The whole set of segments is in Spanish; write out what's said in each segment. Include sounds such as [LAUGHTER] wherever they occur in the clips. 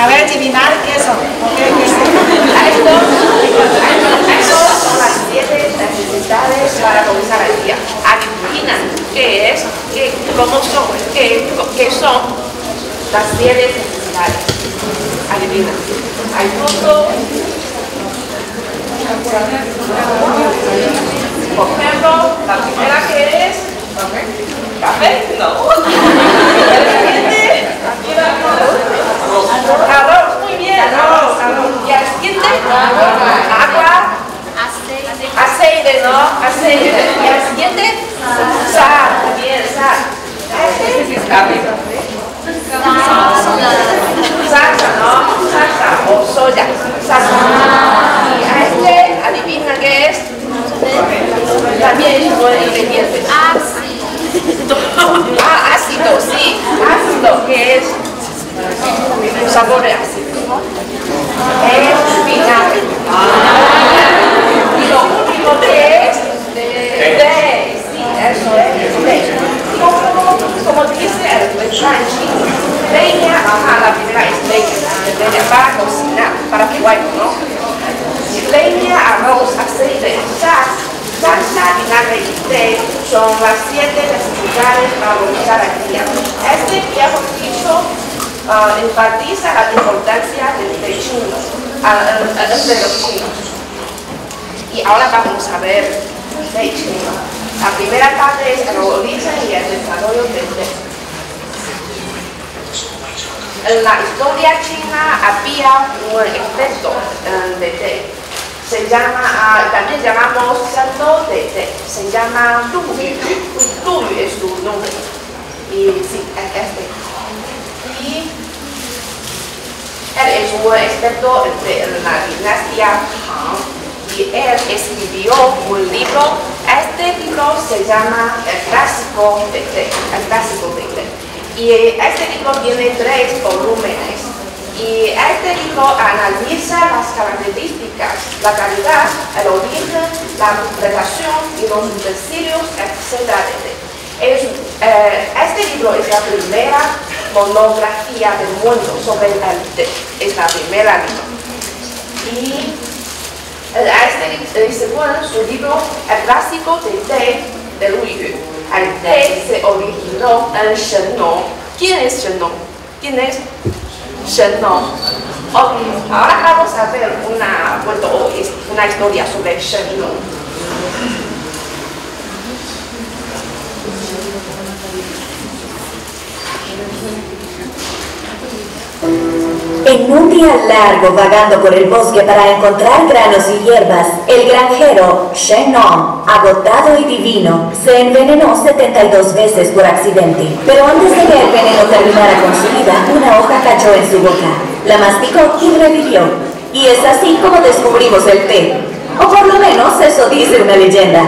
A ver, adivinar qué son. ¿Qué, qué son? Estos, estos son las siete necesidades para comenzar el día. Adivinan qué es, qué, cómo son, qué, qué son las siete necesidades. Adivina. Hay fruto. Por ejemplo, la primera que es café. No. [LAUGHS] El siguiente. Arroz, muy bien, arroz, arroz. Y el siguiente, agua, aceite, ¿no? Aceite. Y el siguiente, sal, también, sal. Este es café. Salsa, ¿no? Salsa o soya. Salsa. Y a este, adivina qué es. También nueve ingredientes. Ah, ácido, sí. Ácido, que es sabor de ácido. Es vinagre. Y lo último que es té. Sí, eso es té. Como, como dice el chino, leña, ajá, la primera es leña, leña para cocinar, para que guay, ¿no? Leña, arroz, aceite, sal, salsa, vinagre y té son las siete necesidades para realizar el día. Este viejo dicho uh, enfatiza la importancia del uh, de los chinos. Y ahora vamos a ver té chino. La primera parte es el origen y el desarrollo del té. En la historia china había un experto uh, de té se llama, uh, también llamamos santo de té, se llama Du Yu, Du Yu es su nombre, y sí, es este. Y él es un experto de la dinastía Han, y él escribió un libro, este libro se llama El Clásico de té, El Clásico de té. Y este libro tiene tres volúmenes. Y este libro analiza las características, la calidad, el origen, la relación y los utensilios, etc. Eh, este libro es la primera monografía del mundo sobre el té. Es la primera libro. Y eh, este, según su libro, el clásico de té de Yu, el té se originó en Shenong. ¿Quién es Shenong? ¿Quién es? Shenong. Ok, ahora vamos a ver una historia sobre Shenong. En un día largo vagando por el bosque para encontrar granos y hierbas, el granjero Shen Nong, agotado y divino, se envenenó 72 veces por accidente. Pero antes de que el veneno terminara con su vida, una hoja cayó en su boca. La masticó y revivió. Y es así como descubrimos el té. O por lo menos eso dice una leyenda.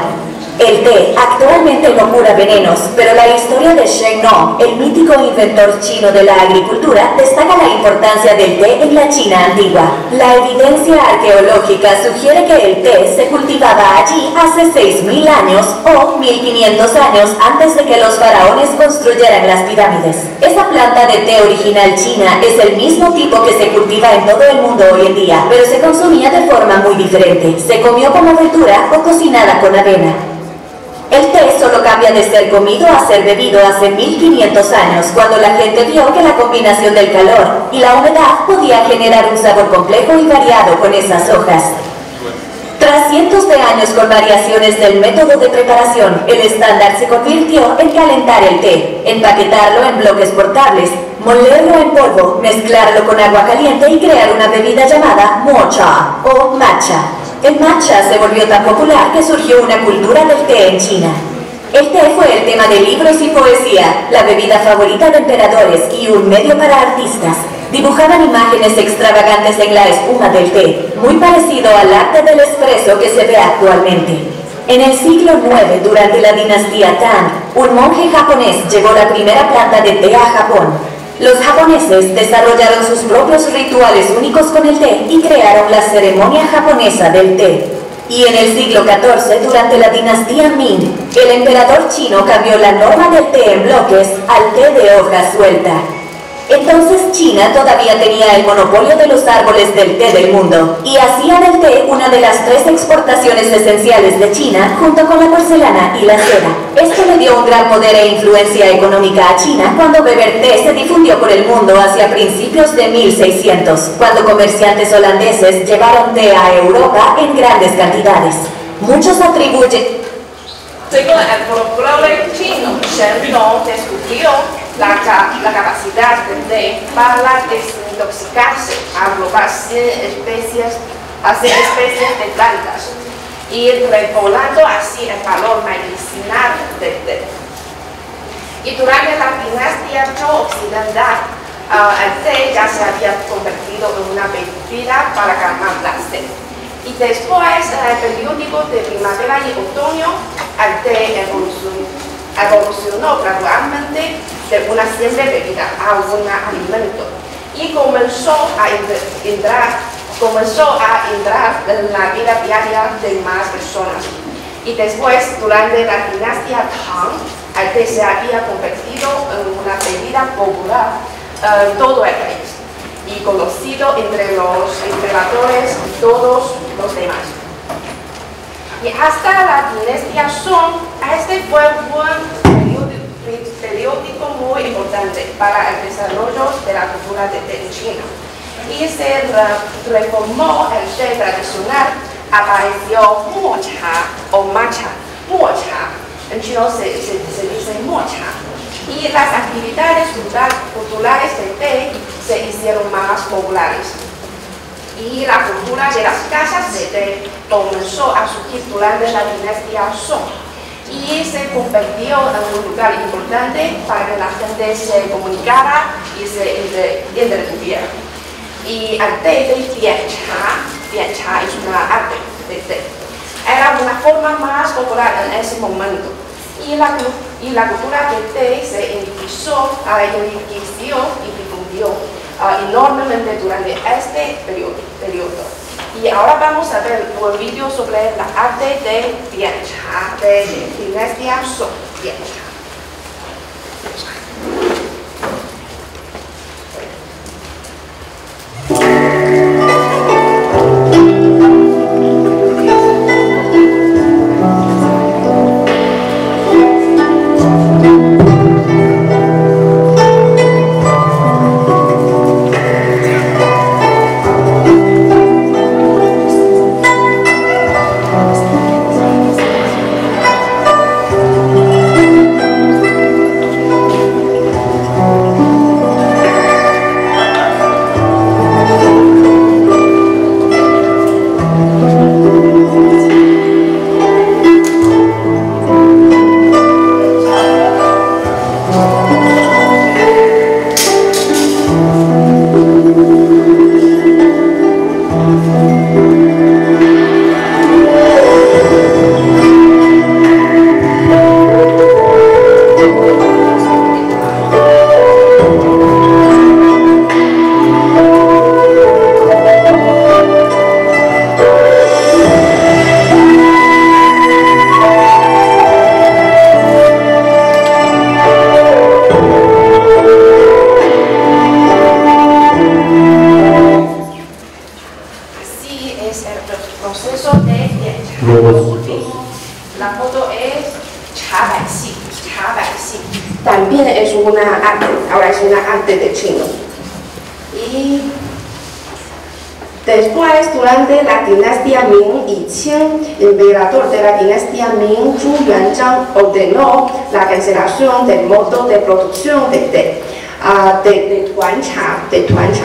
El té actualmente no cura venenos, pero la historia de Shen Nong, el mítico inventor chino de la agricultura, destaca la importancia del té en la China antigua. La evidencia arqueológica sugiere que el té se cultivaba allí hace 6.000 años o 1.500 años antes de que los faraones construyeran las pirámides. Esa planta de té original china es el mismo tipo que se cultiva en todo el mundo hoy en día, pero se consumía de forma muy diferente. Se comió como verdura o cocinada con avena. El té solo cambia de ser comido a ser bebido hace 1500 años, cuando la gente vio que la combinación del calor y la humedad podía generar un sabor complejo y variado con esas hojas. Tras cientos de años con variaciones del método de preparación, el estándar se convirtió en calentar el té, empaquetarlo en bloques portables, molerlo en polvo, mezclarlo con agua caliente y crear una bebida llamada mocha o matcha. El matcha se volvió tan popular que surgió una cultura del té en China. El té fue el tema de libros y poesía, la bebida favorita de emperadores y un medio para artistas. Dibujaban imágenes extravagantes en la espuma del té, muy parecido al arte del espresso que se ve actualmente. En el siglo IX, durante la dinastía Tang, un monje japonés llevó la primera planta de té a Japón. Los japoneses desarrollaron sus propios rituales únicos con el té y crearon la ceremonia japonesa del té. Y en el siglo XIV, durante la dinastía Ming, el emperador chino cambió la norma del té en bloques al té de hoja suelta. Entonces China todavía tenía el monopolio de los árboles del té del mundo y hacía del té una de las tres exportaciones esenciales de China junto con la porcelana y la seda. Esto le dio un gran poder e influencia económica a China cuando beber té se difundió por el mundo hacia principios de 1600, cuando comerciantes holandeses llevaron té a Europa en grandes cantidades. Muchos atribuyen 这个 folclore chino, Shen descubrió la, la capacidad té para desintoxicarse, agrupa 100 especies, 100 especies de plantas y repoblando así el valor medicinal del té. Y durante la dinastía Zhou occidental, ah, el té ya se había convertido en una bebida para calmar la sed. Y después, en el periódico de primavera y otoño, el té evolucionó, evolucionó gradualmente de una simple bebida a un alimento y comenzó a ent- entrar, comenzó a entrar en la vida diaria de más personas. Y después, durante la dinastía Tang, se había convertido en una bebida popular eh, en todo el país y conocido entre los emperadores y todos los demás. Y hasta la dinastía Song, este fue un periódico, muy importante para el desarrollo de la cultura de en China. Y se re- reformó el té tradicional, apareció mocha o matcha. Mocha, en chino se, se, dice mocha. Y las actividades cultural- culturales del té se hicieron más populares y la cultura de las casas de té comenzó a surgir durante la dinastía Song y se convirtió en un lugar importante para que la gente se comunicara y se entre- entretuviera. Y té de Biancha, Biancha es una arte de era una forma más popular en ese momento. Y la, y la cultura del té se enriqueció, ah, enriqueció y difundió ah, enormemente durante este periodo, periodo. Y ahora vamos a ver un vídeo sobre la arte de Biancha, de dinastía Song ordenó la cancelación del modo de producción de té, ah, de, de tuancha, de tuancha.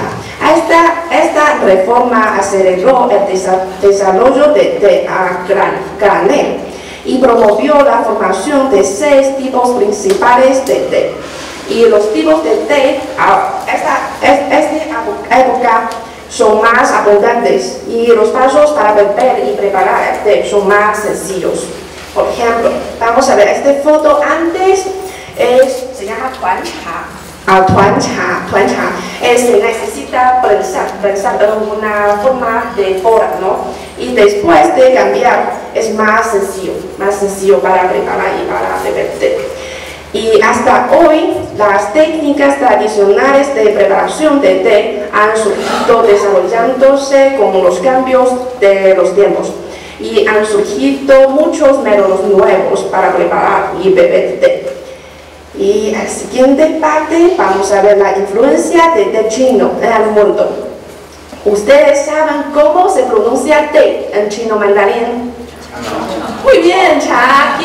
Esta, esta reforma aceleró el desa- desarrollo de té a gran, granel y promovió la formación de seis tipos principales de té. Y los tipos de té, a esta, es- esta época, son más abundantes y los pasos para beber y preparar el té son más sencillos. Por ejemplo, vamos a ver esta foto antes, es, se llama tuan cha. Ah, tuan cha, tuan cha. Eh, se necesita prensar, prensar en una forma de hora, ¿no? Y después de cambiar es más sencillo, más sencillo para preparar y para beber té. Y hasta hoy las técnicas tradicionales de preparación de té han surgido desarrollándose con los cambios de los tiempos y han surgido muchos métodos nuevos para preparar y beber té. Y la siguiente parte vamos a ver la influencia del té chino en el mundo. ¿Ustedes saben cómo se pronuncia té en chino mandarín? Muy bien, cha.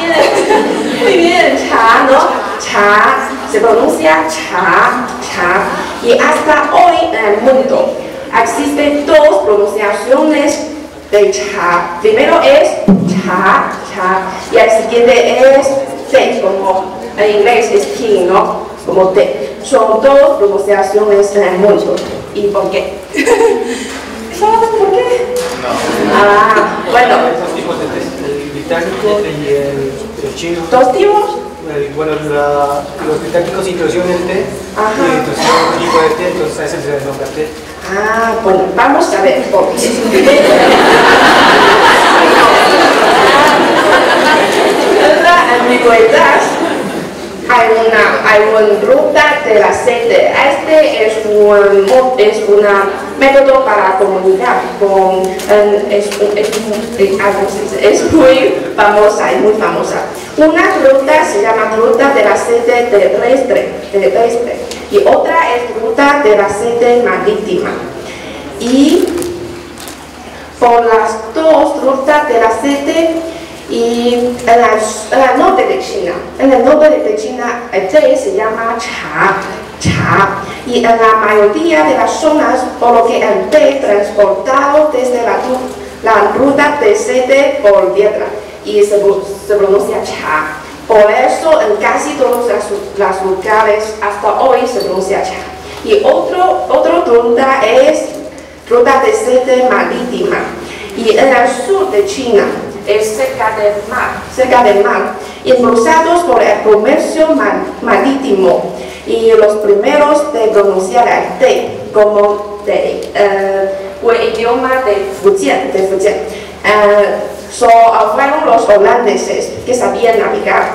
Muy bien, cha, ¿no? Cha. Se pronuncia cha, cha. Y hasta hoy en el mundo existen dos pronunciaciones de cha. Primero es cha, cha. Y el siguiente es té, como en inglés es tea, ¿no? Como té. Son dos pronunciaciones en el mundo. ¿Y por qué? [LAUGHS] ¿Saben por qué? No. Ah, bueno. Dos tipos de el británico y el, el chino. ¿Dos tipos? El- Bueno, la- los británicos introdujeron el té Ajá. y introdujeron otro tipo de té, entonces a ese se le nombra té. Ah, bueno, vamos a ver por qué. La ambigüedad. Hay una, hay una ruta del aceite. Este es un, es una método para comunicar con, es, un- un- es muy famosa, es muy famosa. Una ruta se llama ruta del aceite terrestre, terrestre y otra es ruta del aceite marítima. Y por las dos rutas del aceite y en, las- en el norte de China. En el norte de China el té se llama cha, cha. Y en la mayoría de las zonas, por lo que el té transportado desde la, la ruta de aceite por tierra y se, se pronuncia cha. Por eso en casi todos los las lugares hasta hoy se pronuncia cha. Y otro, otra ruta es ruta de aceite marítima. Y en el sur de China, es cerca del mar, cerca del mar, impulsados por el comercio ma- marítimo. Y los primeros de pronunciar el té como de, el idioma de Fujian, de Fujian. Eh, so, fueron los holandeses que sabían navegar.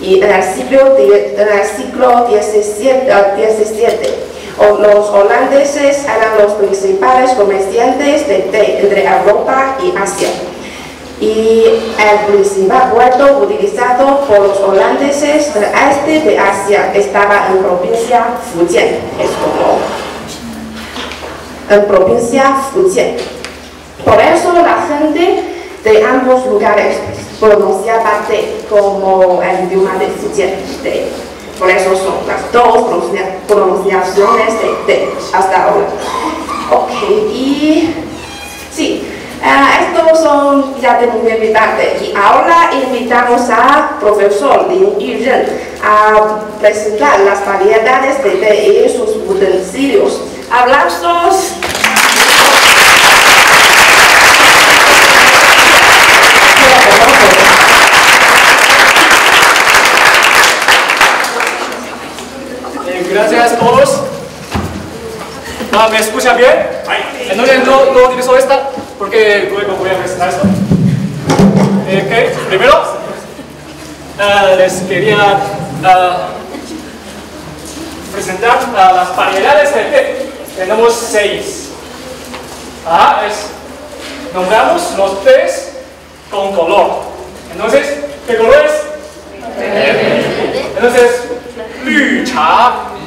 Y en el siglo, en el siglo 17, 17 o- Los holandeses eran los principales comerciantes de té entre Europa y Asia. Y el principal puerto utilizado por los holandeses del este de Asia estaba en provincia Fujian. Es como en provincia Fujian. Por eso la gente de ambos lugares pronunciaba té como el idioma de Fujian. Por eso son las dos pronuncia- pronunciaciones de té hasta ahora. Ok, y sí, ah, estos son ya de mi invitante. Y ahora invitamos a profesor Lin Yuren a presentar las variedades de té y sus utensilios. Aplausos. Eh, todos. Ah, ¿Me escuchan bien? No, no, utilizo esta porque luego voy a presentar esto. Eh, Primero, ah, les quería ah, presentar las variedades de té. Tenemos seis. Ah, es, nombramos los tés con color. Entonces, ¿qué color es? Entonces, 绿茶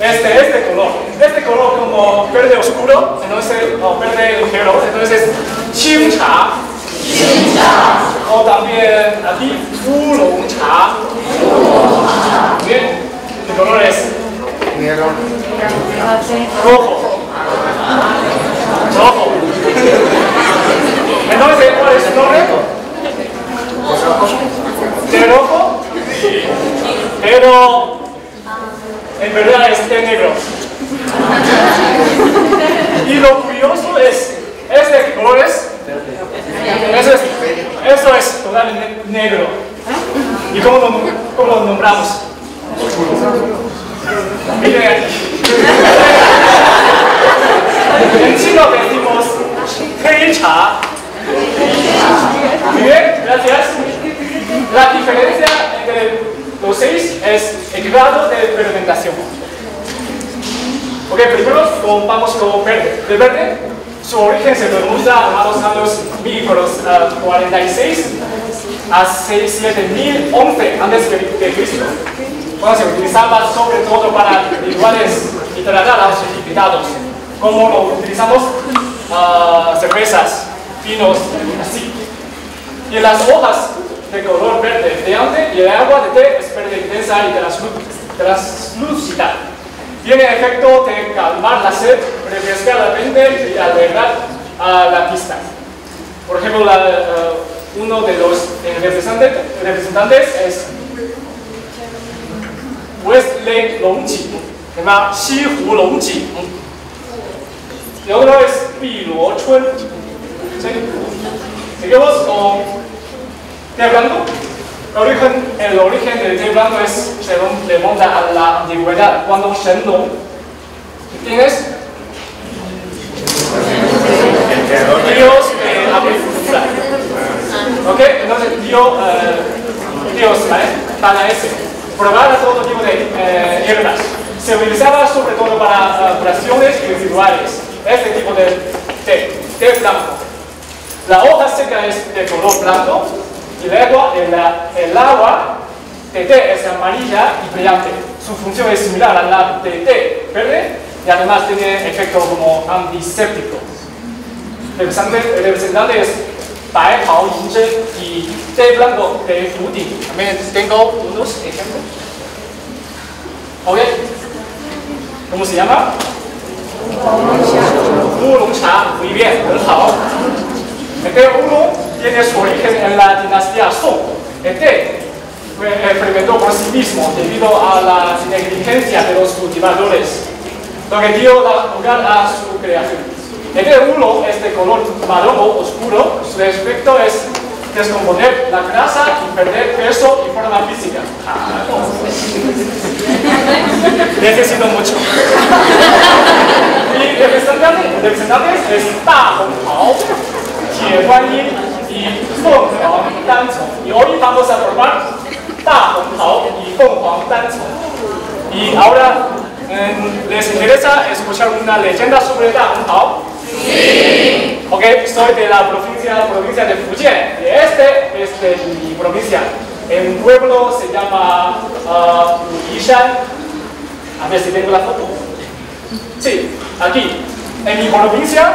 es de este color. Este color como verde oscuro, entonces, o verde ligero, entonces es cha. O también aquí, Oolong cha. Bien, el color es rojo. Rojo. Entonces, ¿cuál es su nombre? ¿De rojo? Pero en verdad es té negro. Y lo curioso es, este color es, eso es, eso es totalmente negro. ¿Y cómo lo, cómo lo nombramos? Miren aquí. En chino decimos Hei Cha. Muy bien, gracias. La diferencia entre los seis es el grado de fermentación. Ok, primero vamos con verde. De verde, su origen se remonta a los años 1046 a 7011 antes de Cristo. Cuando se utilizaba sobre todo para rituales y tratar a los invitados, como lo utilizamos uh, cervezas, vinos, así. Y las hojas de color verde brillante y el agua de té es verde intensa y translúcida. Tiene efecto de calmar la sed, refrescar la mente y alegrar a la pista. Por ejemplo, la, uh, uno de los representantes, representantes es Wesley Longji, se llama Xihu Longji. Y otro es Biluo Chun. ¿Sí? Seguimos con té blanco. El origen, el origen del té blanco es, se remonta a la antigüedad, cuando Shenlong, ¿tienes? Dios de agricultura. ¿Ok? Entonces dio, eh, Dios, ¿vale? Para ese. Probar todo tipo de eh, hierbas. Se utilizaba sobre todo para curaciones y rituales. Este tipo de té, té blanco. La hoja seca es de color blanco y luego el, el agua de té es amarilla y brillante. Su función es similar a la de té verde y además tiene efecto como antiséptico. El representante, es Bai Hao y té blanco de Fuding. También tengo unos ejemplos. Ok. ¿Cómo se llama? Oolong Cha. Muy bien, 很好。Este uno tiene su origen en la dinastía Song. Este fue fermentó por sí mismo debido a la negligencia de los cultivadores, lo que dio lugar a su creación. Este uno es de color marrón oscuro, su efecto es descomponer la grasa y perder peso y forma física. [LAUGHS] Necesito mucho. Y representantes, representantes es Da Hongpao, Jie Guanyin y Feng Huang Danchong. Y hoy vamos a probar Da Hongpao y Feng Huang Danchong. Y ahora, ¿les interesa escuchar una leyenda sobre Da Hongpao? Sí. Ok, soy de la provincia, provincia de Fujian. Y este es de mi provincia. El pueblo se llama uh, Yishan. A ver si tengo la foto. Sí, aquí. En mi provincia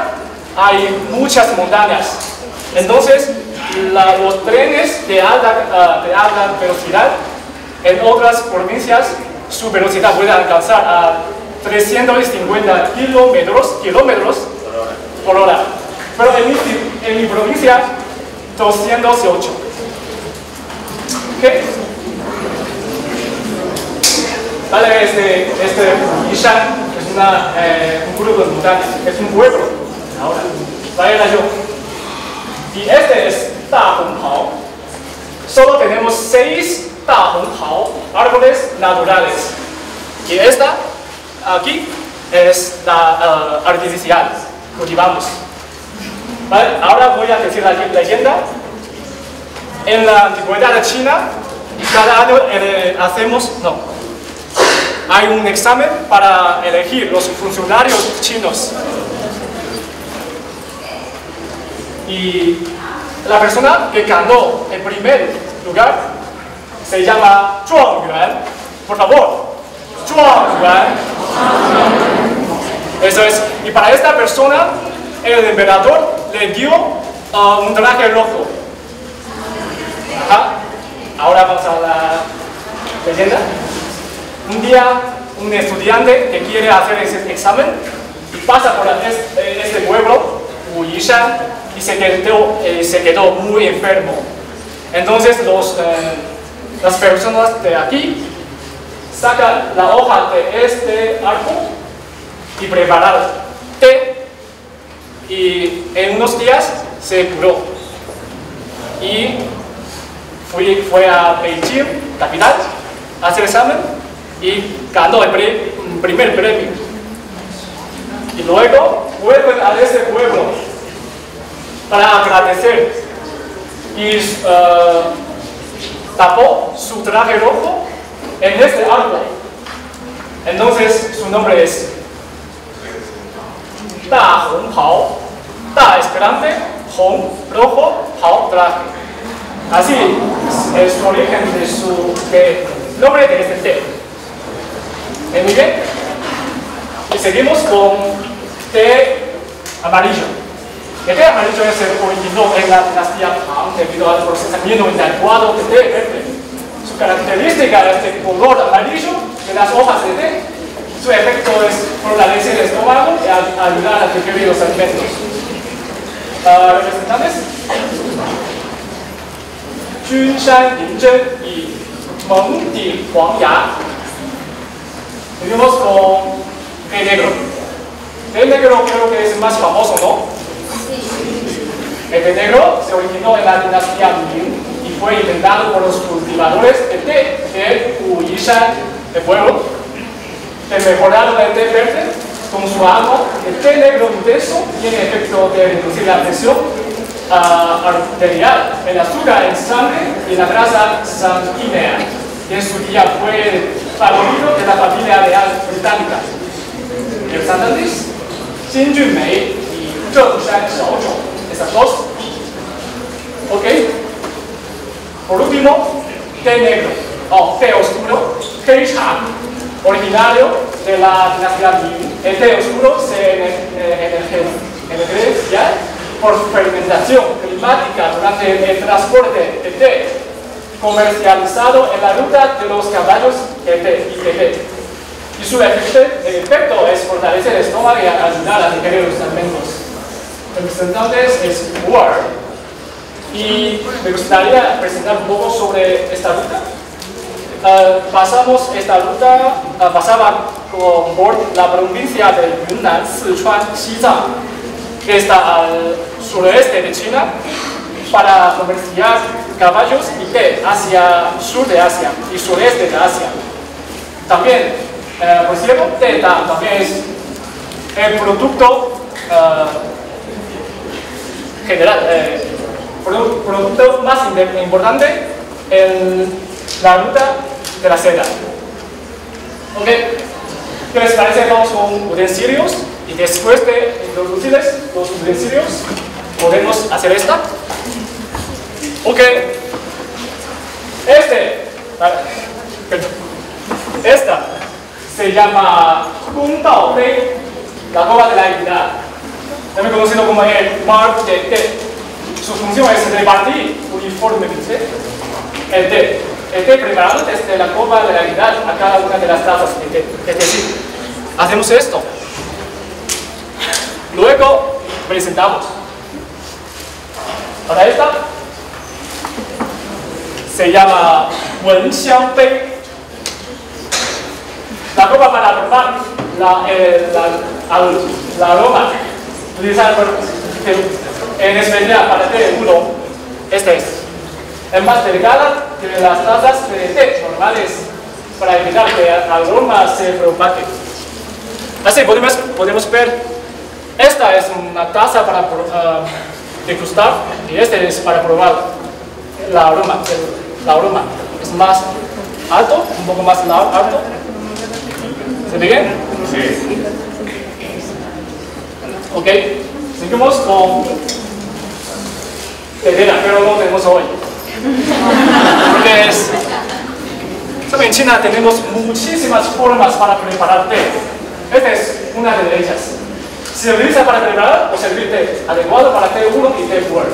hay muchas montañas. Entonces, los trenes de alta, uh, de alta velocidad en otras provincias, su velocidad puede alcanzar a 350 kilómetros, kilómetros por hora. Pero en mi, en mi provincia, 208. ¿Qué? Vale, este, este Ishan es una, eh, un grupo de montañas, es un pueblo. Ahora, vaya yo. Y este es Da Hongpao. Solo tenemos seis Da Hongpao, árboles naturales. Y esta, aquí, es la uh, artificial cultivamos. ¿Vale? Ahora voy a decir la leyenda. En la antigüedad de China, cada año eh, hacemos, no, hay un examen para elegir los funcionarios chinos. Y la persona que ganó el primer lugar se llama Zhuang Yuan. Por favor, Zhuang Yuan. Eso es. Y para esta persona, el emperador le dio uh, un traje rojo. Ahora vamos a la leyenda. Un día, un estudiante que quiere hacer ese examen pasa por este, este pueblo, Wuyishan, y se quedó, eh, se quedó muy enfermo. Entonces los, eh, las personas de aquí saca la hoja de este árbol y prepara té y en unos días se curó y fui, fue a Beijing, capital, a hacer examen y ganó el primer premio. Y luego vuelven a ese pueblo para agradecer y eh, tapó su traje rojo en este árbol. Entonces su nombre es Da Hong Pao. Da es grande, Hong, rojo, Pao, traje. Así es su origen de su de- nombre de este té. ¿Eh, Muy bien. Y seguimos con té amarillo. El té amarillo se originó en la dinastía Han debido al procesamiento inadecuado de té verde. Su característica es el color amarillo de las hojas de té. Su efecto es fortalecer el estómago y ayudar a digerir los alimentos. Ah, representantes. Junshan Lingzhen y Mengdi Huangya. Seguimos con té negro. Té negro creo que es el más famoso, ¿no? El té negro se originó en la dinastía Ming y fue inventado por los cultivadores de té de de pueblo. El mejorado del té verde con su agua, el té negro intenso tiene efecto de reducir la presión ah, arterial, el azúcar en sangre y la grasa sanguínea. En su día fue favorito de la familia real británica. Representantes, Jin Junmei y Zheng Shan Xiaozhong, esas dos. ¿Ok? Por último, té negro, o té oscuro, Hei originario de la dinastía Ming. El té oscuro se energía por fermentación climática durante el transporte de té, comercializado en la ruta de los caballos de té y té. Y su efecto, es fortalecer el estómago y ayudar a digerir los alimentos. Representantes es Word. Y me gustaría presentar un poco sobre esta ruta. Ah, pasamos esta ruta, ah, pasaba por la provincia de Yunnan, Sichuan, Xizang, que está al suroeste de China, para comerciar caballos y té hacia sur de Asia y sureste de Asia. También, eh, por cierto, té ta- también es el producto ah, general, eh, produ- producto más importante en la ruta de la seda. ¿Ok? ¿Qué les parece? Vamos con utensilios y después de introducirles los utensilios, podemos hacer esta. Ok. Este, perdón. esta se llama Kung Dao Fei, la copa de la equidad también conocido como el mar de té. Su función es repartir uniformemente el té. El té preparado desde la copa de la equidad a cada una de las tazas de té. Es decir, hacemos esto. Luego presentamos. Para esta se llama Wen Xiang Bei. La copa para probar la, eh, la, la aroma utilizar en especial para té uno, este es. Es más delgada que las tazas de té normales para evitar que el aroma se propague. Así podemos, podemos ver, esta es una taza para ah, degustar y este es para probar la aroma. El- La aroma es más alto, un poco más alto. ¿Se ve bien? Ok, seguimos con tetera, pero no tenemos hoy. Porque es, en China tenemos muchísimas formas para preparar té. Esta es una de ellas. Se utiliza para preparar o servir té, adecuado para té 1 y té 4.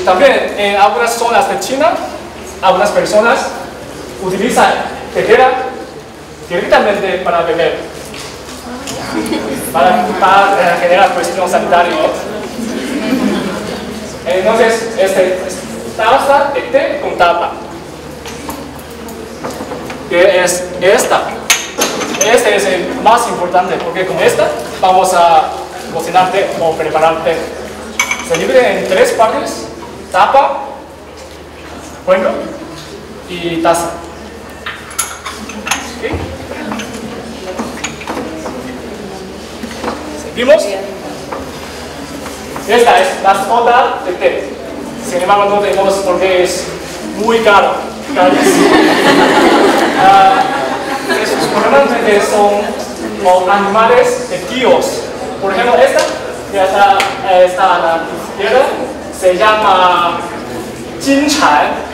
Y también en algunas zonas de China, algunas personas utilizan tetera directamente para beber para, eh, generar cuestión sanitaria. Entonces, este es taza de té con tapa. que es esta. Este es el más importante porque con esta vamos a cocinarte o prepararte. Se divide en tres partes, tapa, cuenco y taza. ¿Ok? Seguimos. Esta es la soda de té. Sin embargo, no tenemos porque es muy caro. carísimo. [LAUGHS] Normalmente son como animales de tíos. Por ejemplo, esta, que está, a la izquierda, se llama Jinchan.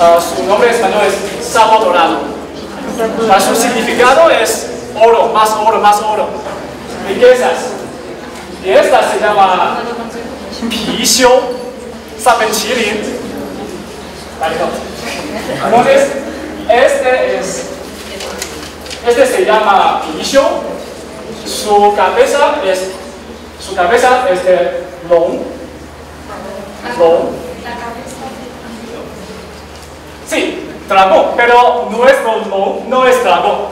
Ah, su nombre español es sapo dorado. Ah, su significado es oro, más oro, más oro. Riquezas. Y esta se llama Pixiu, saben chilin. Vale, no. Entonces, este es, este se llama Pixiu. Su cabeza es, su cabeza es de long. Long. Sí, dragón, pero nuestro long no es dragón.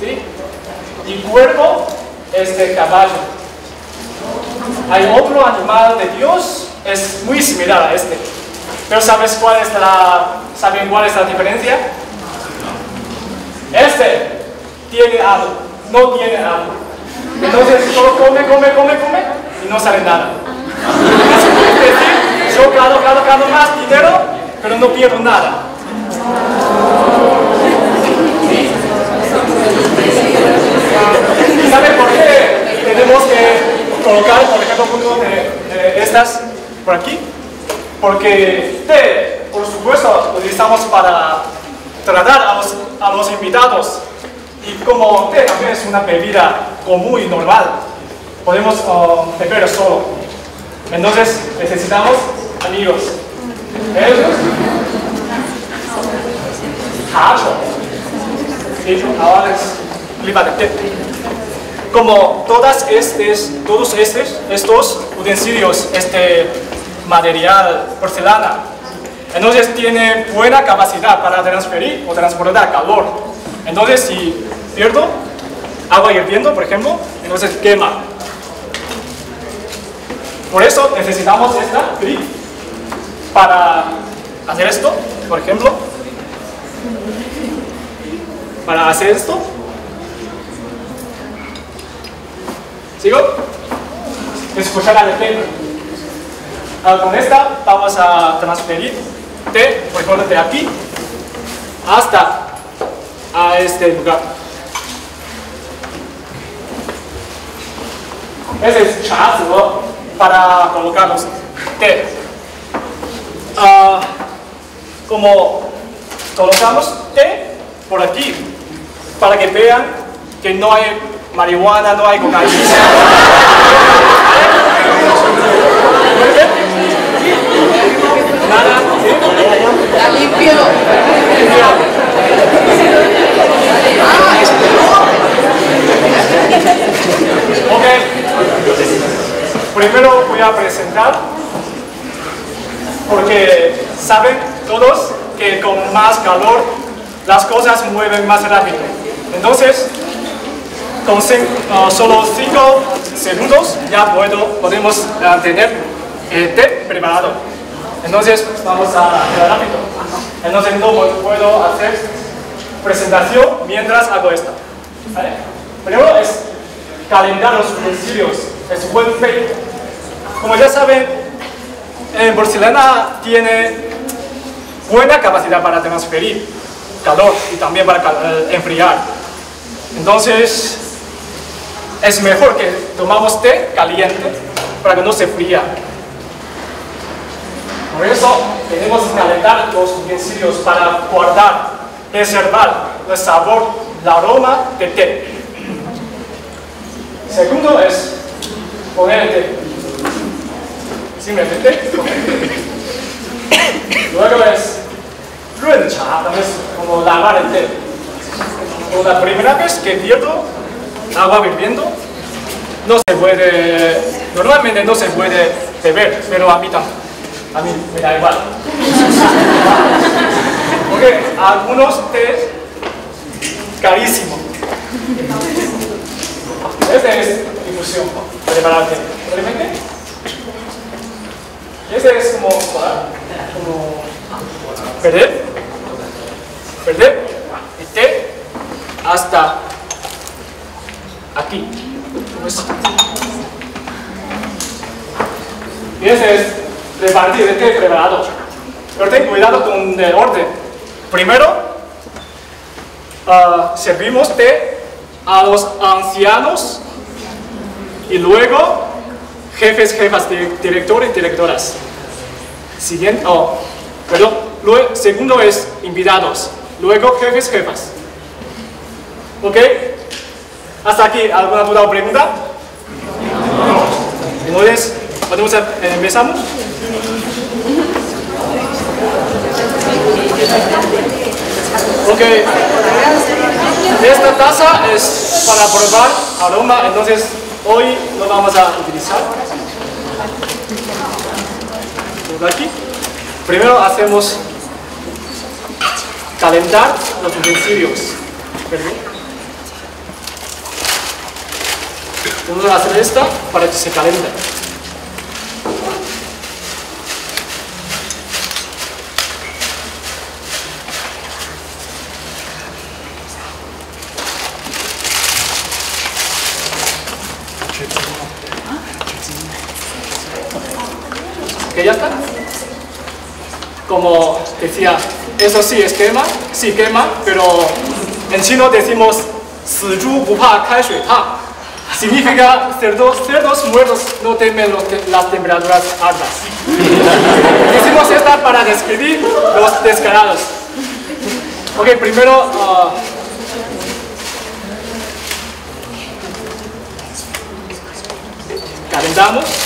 ¿Sí? Y cuerpo es de caballo. Hay otro animal de Dios, es muy similar a este. Pero ¿sabes cuál es la, ¿saben cuál es la diferencia? Este tiene algo, no tiene algo. Entonces solo come, come, come, come y no sale nada. Yo gano, gano, gano más dinero, pero no pierdo nada. ¿Y saben por qué tenemos que colocar, por ejemplo, uno de, de estas por aquí? Porque té, por supuesto, lo utilizamos para tratar a los, a los invitados. Y como té también es una bebida común y normal, podemos uh, beber solo. Entonces necesitamos amigos. Ellos. Hacho. Y ahora es. Como todas estes, todos estos, estos utensilios, este material porcelana, entonces tiene buena capacidad para transferir o transportar calor. Entonces si pierdo agua hirviendo, por ejemplo, entonces quema. Por eso necesitamos esta grip para hacer esto, por ejemplo. Para hacer esto. ¿Sigo? Escuchar al té. Ah, con esta vamos a transferir té, por ejemplo, de aquí hasta a este lugar. Ese es chazo para colocar los té. Ah, como colocamos té por aquí, para que vean que no hay marihuana, no hay cocaína. [LAUGHS] Está limpio. Ok. Primero voy a presentar porque saben todos que con más calor las cosas mueven más rápido. Entonces, con ah, solo 5 segundos ya puedo, podemos ah, tener el té preparado. Entonces, vamos a hacer rápido. Entonces, no puedo hacer presentación mientras hago esto. ¿Vale? Primero es calentar los utensilios. Es buen fe. Como ya saben, en porcelana tiene buena capacidad para transferir calor y también para eh, enfriar. Entonces, es mejor que tomamos té caliente para que no se fría. Por eso tenemos que calentar los utensilios para guardar, preservar el sabor, el aroma de té. Segundo es poner el té. Simplemente. Luego es como lavar el té. Como la primera vez que pierdo agua puede, normalmente no se puede beber, pero a mí tampoco. A mí me da igual. que algunos té carísimo. Este es infusión, preparar té. ¿Realmente? Este es como, como perder, perder el té hasta aquí. ¿Cómo es? Y ese es repartir el té preparado. Pero ten cuidado con el orden. Primero, ah, servimos té a los ancianos y luego jefes, jefas, di- directores, directoras. Siguiente, oh, perdón, luego, segundo es invitados, luego jefes, jefas. ¿Ok? ¿Hasta aquí alguna duda o pregunta? Entonces, ¿podemos em- empezamos? Ok. Esta taza es para probar aroma, entonces hoy lo vamos a utilizar. Por aquí. Primero hacemos calentar los utensilios. Perdón. Vamos a hacer esta para que se caliente. ¿Que ya está? como decía, eso sí es quema, sí quema, pero en chino decimos, Significa cerdos, cerdos muertos no temen los las temperaturas altas. [LAUGHS] Hicimos esta para describir los descarados. Ok, primero... Uh, calentamos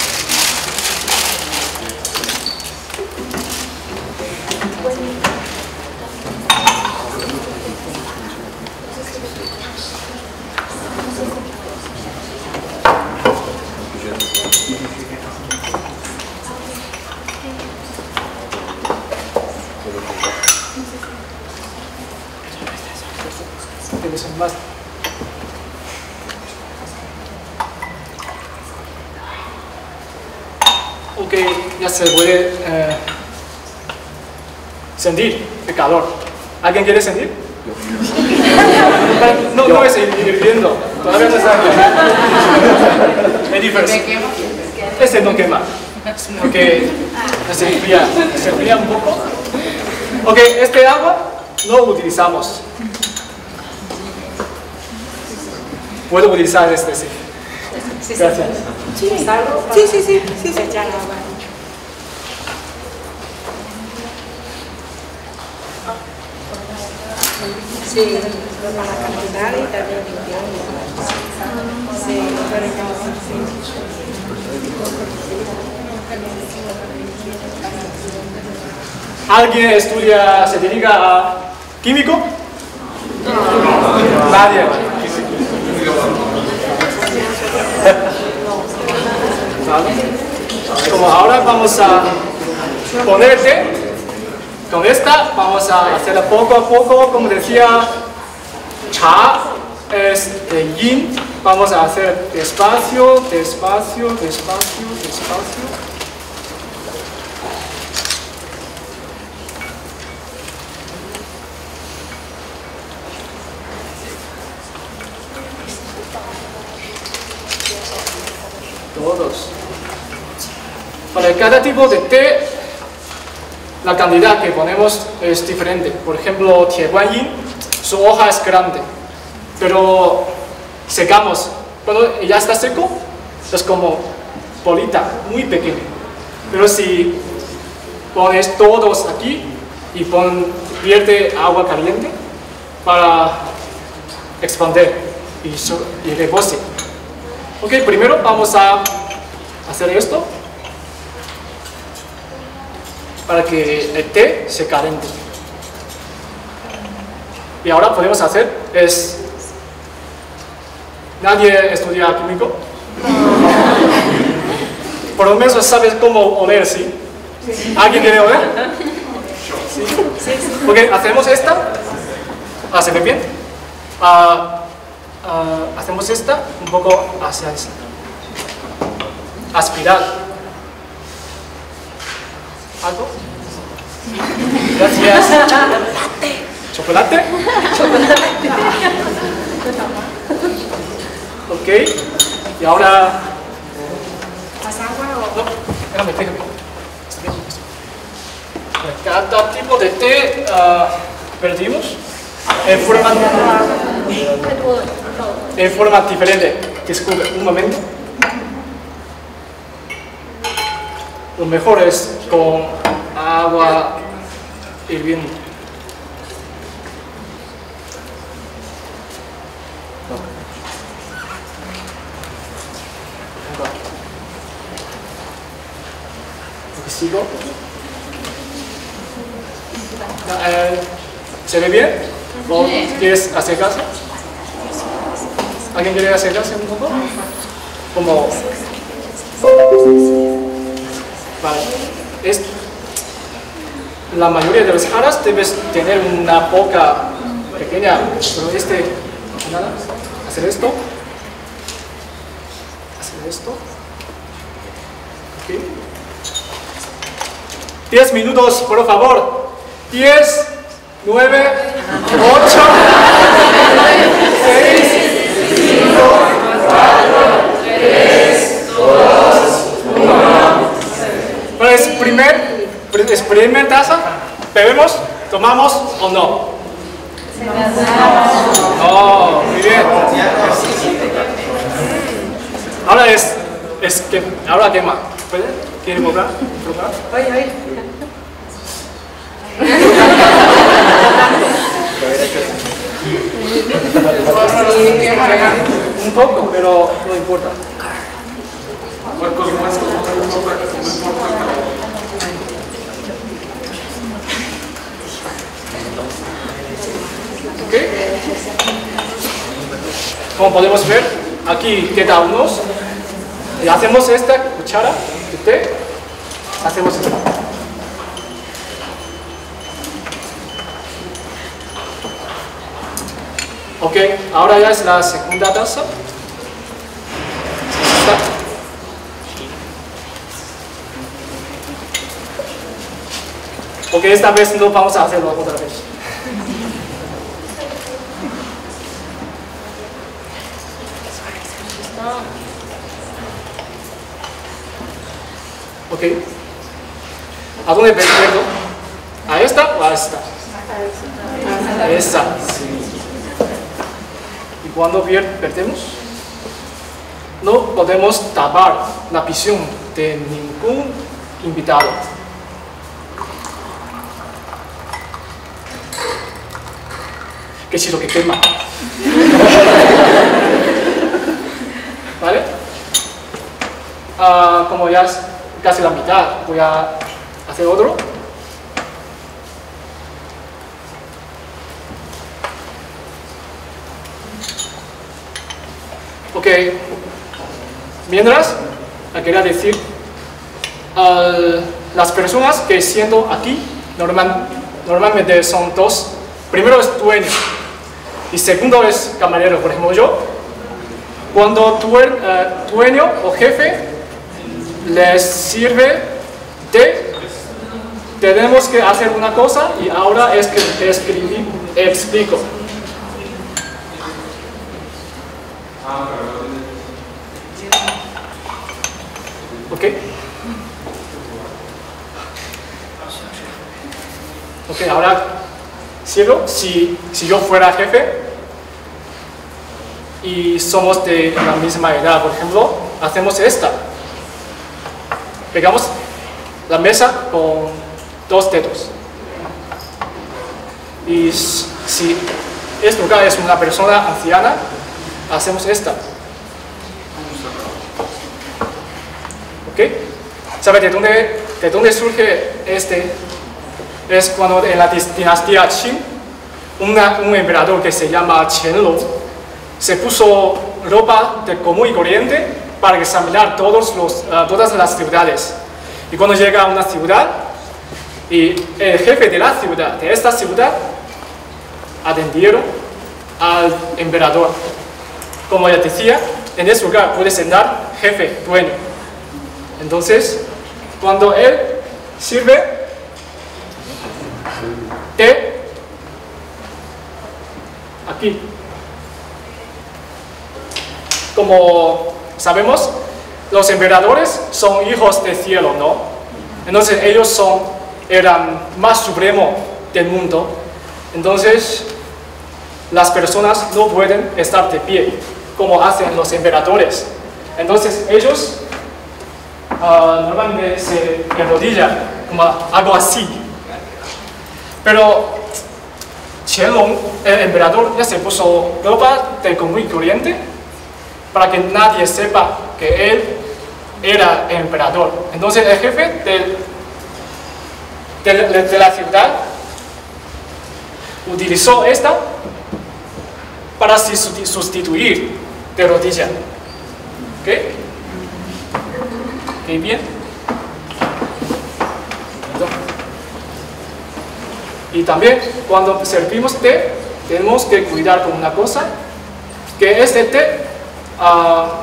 sentir el calor. ¿Alguien quiere sentir? [LAUGHS] No, no es hirviendo. Todavía no está. Es diferente. Este no quema. Porque se enfría, se enfría un poco. Ok, este agua no utilizamos. Puedo utilizar este, sí. Gracias. Sí, sí, sí, sí, sí. Echar agua. Sí, para la cantidad y también limpiar. Sí, para que ¿Alguien estudia, se dedica a químico? Nadie. [LAUGHS] Vale. Como ahora vamos a ponerte con esta, vamos a hacerla poco a poco, como decía, cha es de yin, vamos a hacer despacio, despacio, despacio, despacio. Todos. Para cada tipo de té, la cantidad que ponemos es diferente. Por ejemplo, Tie su hoja es grande, pero secamos. Cuando ya está seco, es como bolita, muy pequeña. Pero si pones todos aquí y pon, vierte agua caliente para expandir y, y repose. Ok, primero vamos a hacer esto para que el té se caliente. Y ahora podemos hacer es... ¿Nadie estudia químico? Por lo menos sabes cómo oler, ¿sí? ¿Alguien quiere oler? Sí. Ok, hacemos esta. Ah, ¿se ve bien? Ah, ah, hacemos esta un poco hacia esta. Aspirar. ¿Algo? Gracias. ¿Chocolate? ¿Chocolate? Ok. Y ahora... ¿Pasa agua o...? No, déjame. Bien. Cada tipo de té ah, perdimos en forma, en forma diferente. Disculpe, un momento. Lo mejor es con agua hirviendo. Sigo. Eh, ¿Se ve bien? ¿O quieres acercarse? ¿Alguien quiere acercarse un poco? Como... Vale. Es... La mayoría de las caras debes tener una boca pequeña, pero este... Nada. Hacer esto. Hacer esto. Ok. 10 minutos, por favor. 10, 9, 8, primer, es primer taza. ¿Bebemos? ¿Tomamos o no? No, muy bien. Ahora es, es que, ahora quema. ¿Puede? ¿Quiere probar? ¿Probar? Ay, ay. Un poco, pero no importa. Como podemos ver, aquí queda unos. Y hacemos esta cuchara de té. Hacemos esto. Ok, ahora ya es la segunda. Esta. Ok, esta vez no vamos a hacerlo otra vez. Ok. ¿A dónde pierdo? ¿A esta o a esta? A esta. Y cuando perdemos, no podemos tapar la visión de ningún invitado. Que si lo que quema. [LAUGHS] ¿Vale? Ah, como ya es casi la mitad, voy a hacer otro. Ok, mientras, quería decir, al- las personas que siendo aquí normal, normalmente son dos. Primero es dueño y segundo es camarero, por ejemplo yo. Cuando due- eh, dueño o jefe les sirve té, tenemos que hacer una cosa y ahora es que escribí, explico. ¿Ok? Ok, ahora cielo, si, si yo fuera jefe y somos de la misma edad, por ejemplo, hacemos esta. Pegamos la mesa con dos dedos. Y si este lugar es una persona anciana, hacemos esta. ¿Ok? ¿Sabe de dónde, de dónde surge este? Es cuando en la dinastía Qing, una- un emperador que se llama Qianlong se puso ropa de común y corriente para examinar todos los, ah, todas las ciudades. Y cuando llega a una ciudad, Y el jefe de la ciudad, de esta ciudad, atendieron al emperador. Como ya decía, en ese lugar puede sentar jefe, dueño. Entonces, cuando él sirve té, aquí, como sabemos, los emperadores son hijos del cielo, ¿no? Entonces ellos son, eran más supremo del mundo. Entonces las personas no pueden estar de pie como hacen los emperadores. Entonces ellos ah, normalmente se arrodillan como algo así. Pero Qianlong, el emperador, ya se puso ropa de común y corriente para que nadie sepa que él era emperador. Entonces el jefe de, la ciudad utilizó esta para susti- sustituir de rodilla. ¿Ok? ¿Ok? Bien. Y también cuando servimos té, tenemos que cuidar con una cosa, que este té ah,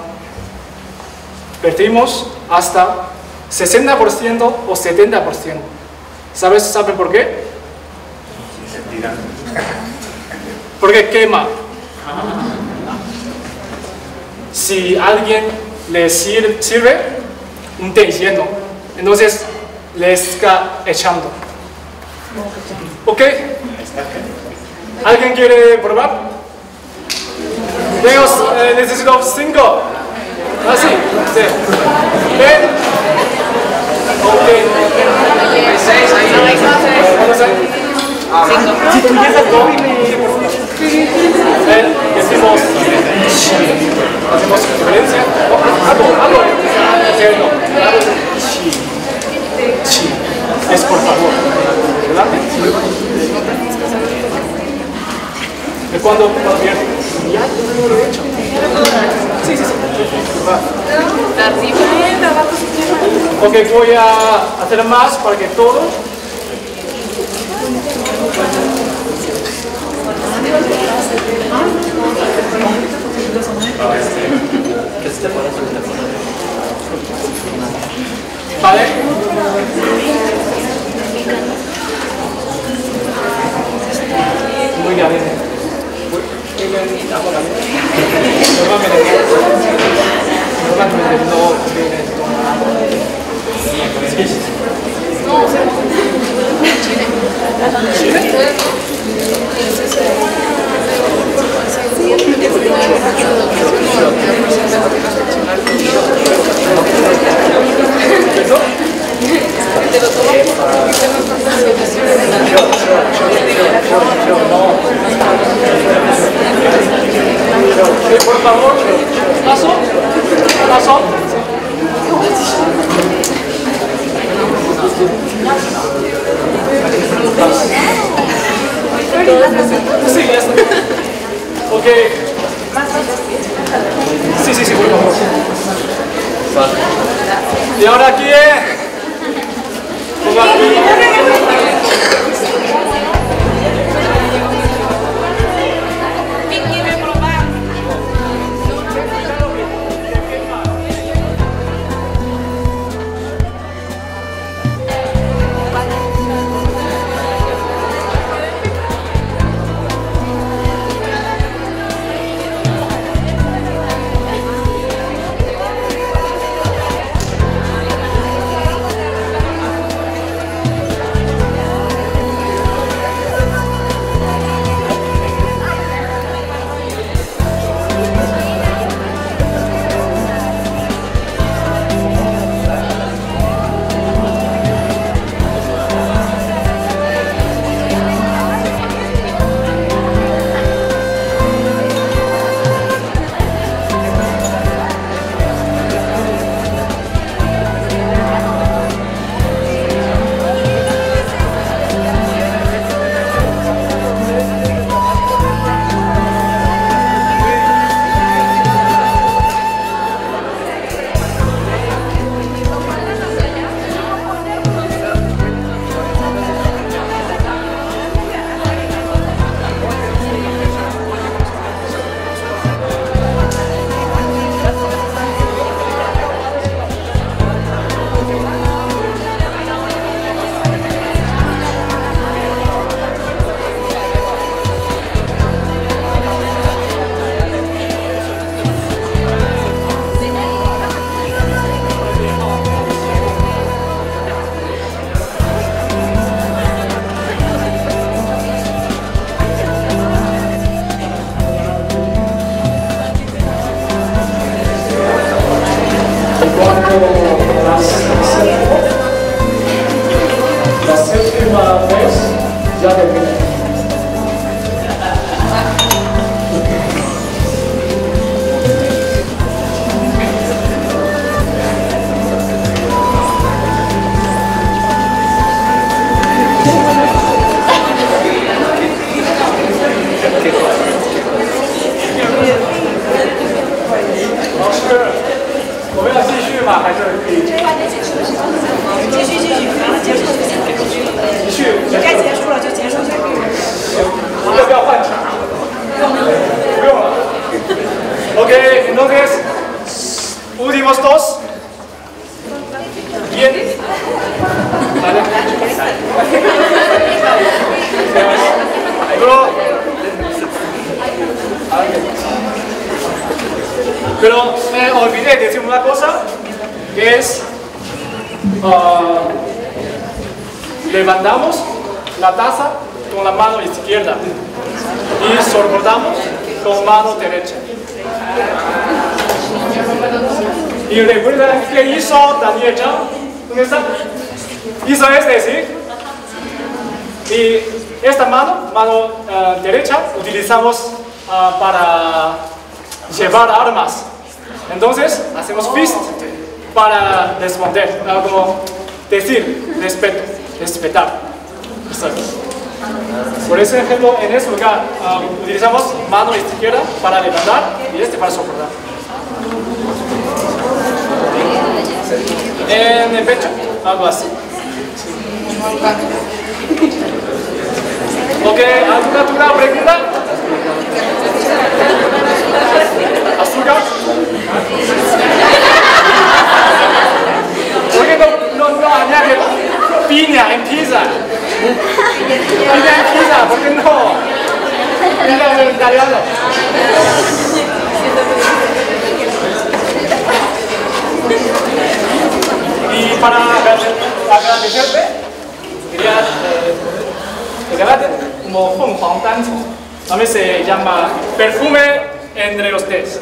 perdimos hasta 60% o 70%. ¿Sabes, ¿Saben por qué? Porque quema. Si alguien le sir- sirve un té lleno, entonces le está echando. ¿Ok? ¿Alguien quiere probar? Tengo, eh, necesito cinco. Ah, sí. Ven. Ok. Vamos a Si tú llegas dos y me... Ven, decimos... Hacemos diferencia. Algo, algo. Haciendo. Chi. Chi. Es por favor. ¿Verdad? Ya, yo no lo he hecho. Sí, sí, sí. Va. Ok, voy a hacer más para que todos. ¿Vale? Muy bien. Normalmente ah, levantamos la taza con la mano izquierda y sorbotamos con mano derecha. Y recuerda qué hizo Daniel Zhang. ¿Dónde está? Hizo es decir, y esta mano, mano ah, derecha, utilizamos ah, para llevar armas. Entonces, hacemos fist para responder, ah, como decir respeto, respetar. Por ese ejemplo, en ese lugar ah, utilizamos mano izquierda para levantar y este para soportar. En el pecho, algo así. [LAUGHS] Ok, ¿alguna pregunta? ¿Azúcar? ¿Por qué no, piña en pizza? Piña en pizza, ¿por qué no? Piña en italiano. Y para agradecerte, quería eh, regalarte como Huang Danzo. También se llama perfume entre los tres.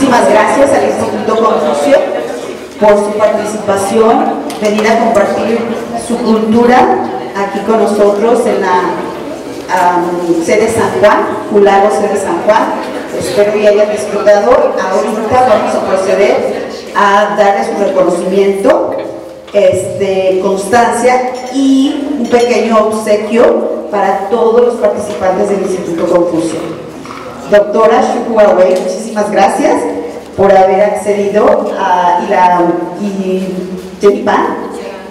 Muchísimas gracias al Instituto Confucio por su participación, venir a compartir su cultura aquí con nosotros en la sede San Juan, Julago sede San Juan. Espero que hayan disfrutado. Ahorita vamos a proceder a darles un reconocimiento, este, constancia y un pequeño obsequio para todos los participantes del Instituto Confucio. Doctora Shu Huawei, muchísimas gracias por haber accedido a, y, la, y Jenny Pan,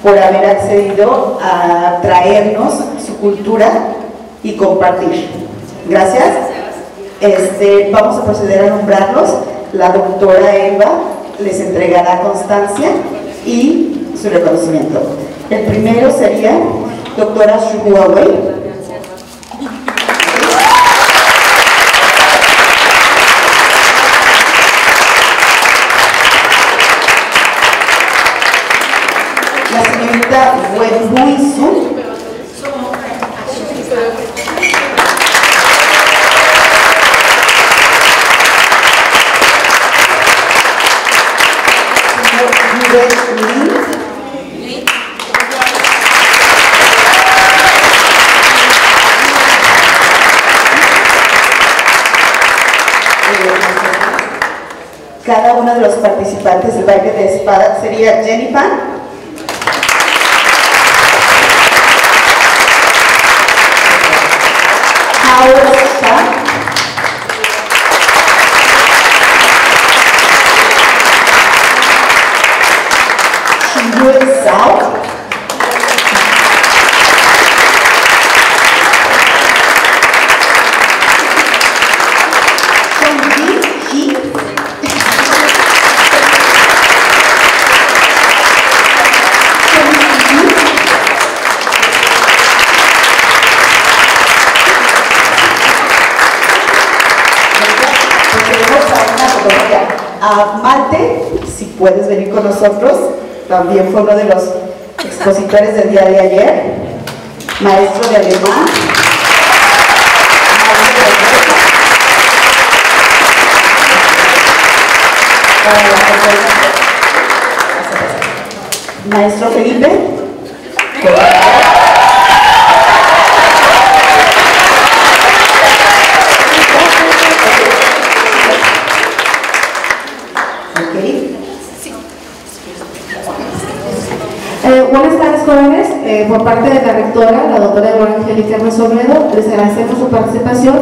por haber accedido a traernos su cultura y compartir. Gracias. Este, vamos a proceder a nombrarlos. La doctora Eva les entregará constancia y su reconocimiento. El primero sería doctora Shu Eh, Cada uno de los participantes del baile de espada sería Jenny Pan. a Malte, si puedes venir con nosotros, también fue uno de los expositores del día de ayer, maestro de alemán. Maestro Felipe. Eh, por parte de la rectora, la doctora Laura Angélica Resolvedo, les agradecemos su participación.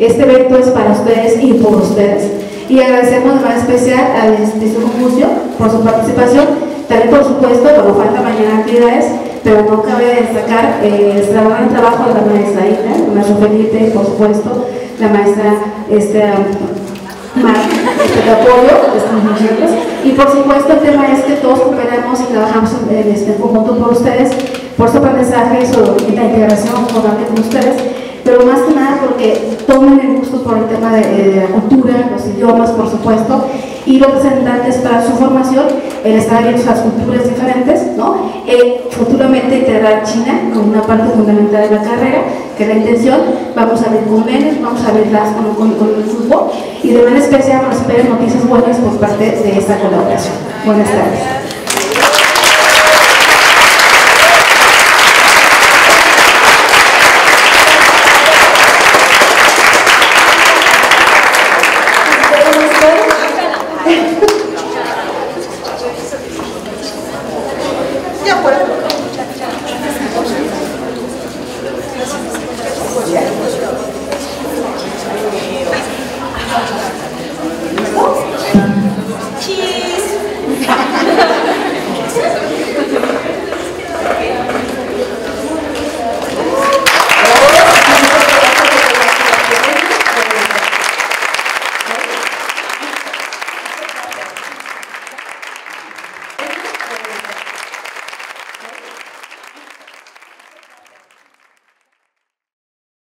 Este evento es para ustedes y por ustedes. Y agradecemos de manera especial al Instituto Confucio por su participación. También, por supuesto, como falta mañana actividades, pero no cabe destacar eh, el extraordinario trabajo de la maestra Ina, el maestro Felipe, por supuesto, la maestra este, de apoyo de estas mujeres. Y por supuesto el tema es que todos cooperamos y trabajamos en, este conjunto por ustedes, por su aprendizaje y la integración con con ustedes, pero más que nada porque tomen el gusto por el tema de, de la cultura, los idiomas, por supuesto, y los representantes para su formación, el estar abiertos a las culturas diferentes, ¿no? Eh, futuramente integrar China como una parte fundamental de la carrera, que es la intención, vamos a ver convenios, vamos a verlas con, con, con el grupo, y de manera especial nos esperen noticias buenas por parte de esta colaboración. Buenas tardes.